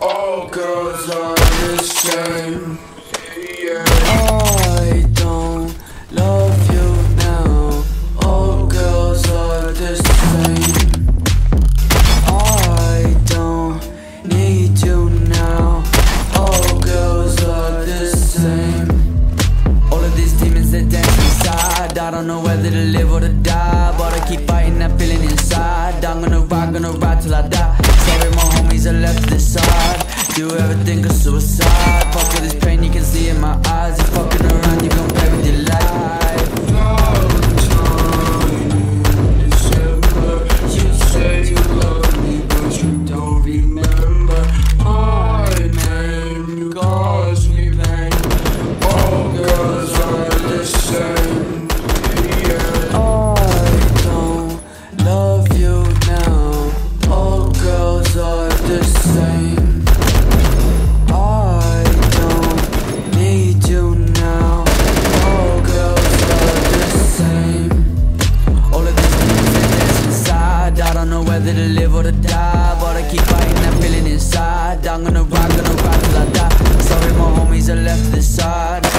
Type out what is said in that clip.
All girls are the same. I don't know whether to live or to die. But I keep fighting that feeling inside. I'm gonna ride, gonna ride till I die. Sorry, my homies are left the side. Do you ever suicide? Fuck with know whether to live or to die. But I keep fighting that feeling inside. I'm gonna ride, gonna ride till I die. Sorry, my homies are left to the side.